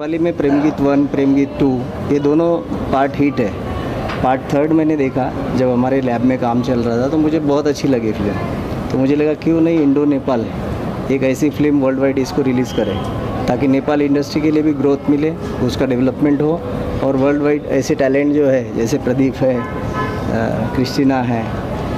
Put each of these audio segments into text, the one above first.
नेपाली में प्रेम गीत वन प्रेम गीत टू, ये दोनों पार्ट हिट है। पार्ट थर्ड मैंने देखा, जब हमारे लैब में काम चल रहा था तो मुझे बहुत अच्छी लगी फ़िल्म तो मुझे लगा, क्यों नहीं इंडो नेपाल एक ऐसी फ़िल्म वर्ल्ड वाइड इसको रिलीज़ करें, ताकि नेपाल इंडस्ट्री के लिए भी ग्रोथ मिले, उसका डेवलपमेंट हो, और वर्ल्ड वाइड ऐसे टैलेंट जो है, जैसे प्रदीप है क्रिस्टीना है,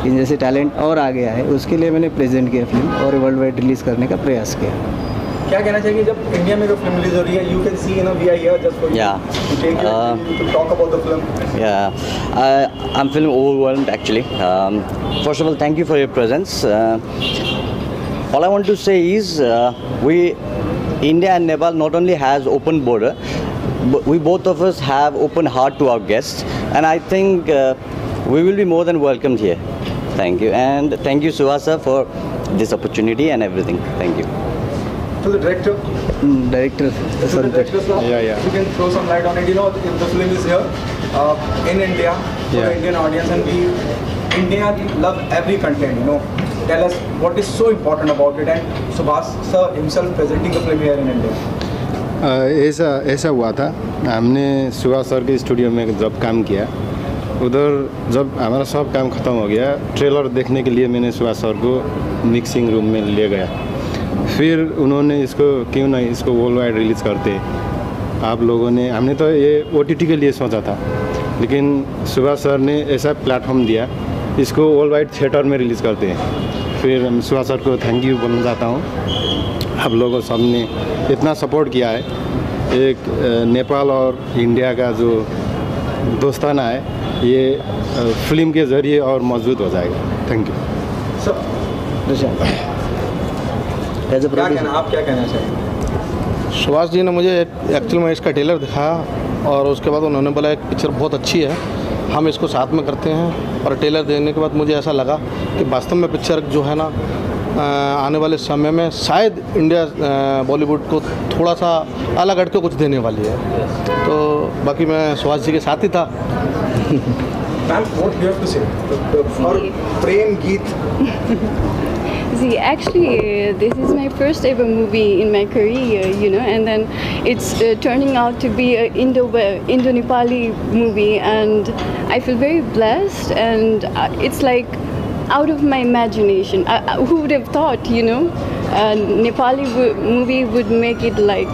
इन जैसे टैलेंट और आ गया है उसके लिए मैंने प्रेजेंट किया फ़िल्म और वर्ल्ड वाइड रिलीज़ करने का प्रयास किया। क्या कहना चाहिए जब इंडिया में जो फिल्म रिलीज हो रही है you can see you know we are here just for Yeah. To take Uh, to talk about the film Yeah, I, I'm feeling overwhelmed actually. Um, first of all, thank you for your presence. Uh, all I want to say is uh, we, India and Nepal not only has open border, but we both of us have open heart to our guests, and I think uh, we will be more than welcomed here. Thank you, and thank you Suhasa for this opportunity and everything. Thank you. To the director director to the director sir Yeah, yeah. you can throw some light on it you know if the film is here uh, in India for yeah. the Indian audience and we India love every content you know tell us what is so important about it and Subhas sir himself presenting the film here in India ऐसा ऐसा हुआ था हमने Subhash sir के studio में जब काम किया उधर जब हमारा सब काम ख़त्म हो गया ट्रेलर देखने के लिए मैंने सुभाष सर को मिक्सिंग रूम में ले गया फिर उन्होंने इसको क्यों नहीं, इसको वर्ल्ड वाइड रिलीज़ करते? आप लोगों ने, हमने तो ये ओटीटी के लिए सोचा था, लेकिन सुभाष सर ने ऐसा प्लेटफॉर्म दिया, इसको वर्ल्ड वाइड थिएटर में रिलीज़ करते हैं। फिर हम सुभाष सर को थैंक यू बोलना चाहता हूँ। आप लोगों सबने इतना सपोर्ट किया है। एक नेपाल और इंडिया का जो दोस्ताना है, ये फ़िल्म के ज़रिए और मज़बूत हो जाएगा। Thank you sir as a क्या कहना आप क्या कहना चाहिए सुभाष जी ने मुझे एक्चुअल में इसका टेलर दिखाया और उसके बाद उन्होंने बोला एक पिक्चर बहुत अच्छी है हम इसको साथ में करते हैं। और टेलर देने के बाद मुझे ऐसा लगा कि वास्तव में पिक्चर जो है ना आने वाले समय में शायद इंडिया बॉलीवुड को थोड़ा सा अलग हट के कुछ देने वाली है। तो बाकी मैं सुभाष जी के साथ ही था। Ma'am what you have to say और प्रेम गीत। See, actually, uh, this is my first ever movie in my career, you know, and then it's uh, turning out to be an Indo Indo Nepali movie, and I feel very blessed, and uh, it's like out of my imagination. I, who would have thought, you know, a Nepali movie would make it like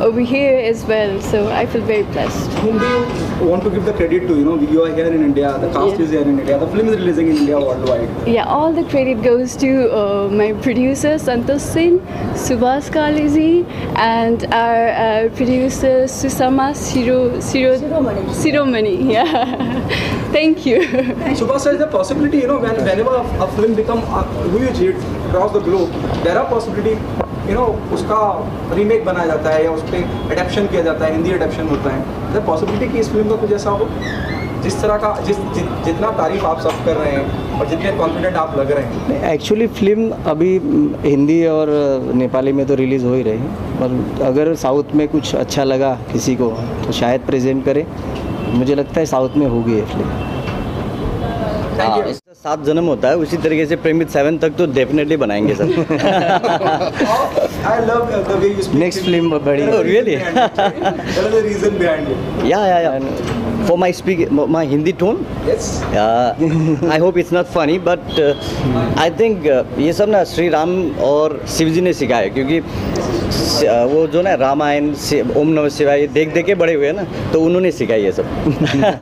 over here as well. So I feel very blessed. whom do you want to give the credit to? You know, you are here in India, the cast Yeah. is here in India, the film is releasing in India worldwide. Yeah, all the credit goes to uh, my producer Santosh Singh, Subhas Kaliji, and our uh, producer Susama Siro, Siro, Siromani. Yeah, thank you. Subhas, there is a possibility, you know, when, whenever a, a film become a huge hit across the globe, there are possibility, you know, उसका remake बनाया जाता है या उस पर adaptation किया जाता है हिंदी अडेप्शन होता है there पॉसिबिलिटी कि इस फ़िल्म का कुछ ऐसा हो जिस तरह का जिस जि, जितना तारीफ़ आप सब कर रहे हैं और जितने कॉन्फिडेंट आप लग रहे हैं एक्चुअली फ़िल्म अभी हिंदी और नेपाली में तो रिलीज़ हो ही रही है। पर अगर साउथ में कुछ अच्छा लगा किसी को तो शायद प्रेजेंट करे। मुझे लगता है साउथ में होगी ये फ़िल्म हाँ इसका सात जन्म होता है उसी तरीके से प्रेमित सेवन तक तो डेफिनेटली बनाएँगे sir. I love uh, the way you speak. Next film बड़ी Oh, really? There is a reason behind it. Yeah yeah yeah for my speak my Hindi tone Yes. I hope it's not funny but I think ये सब ना श्री राम और शिव जी ने सिखाया क्योंकि uh, वो जो ना रामायण ओम नमः शिवाय देख देख के बड़े हुए हैं ना तो उन्होंने सिखाई ये सब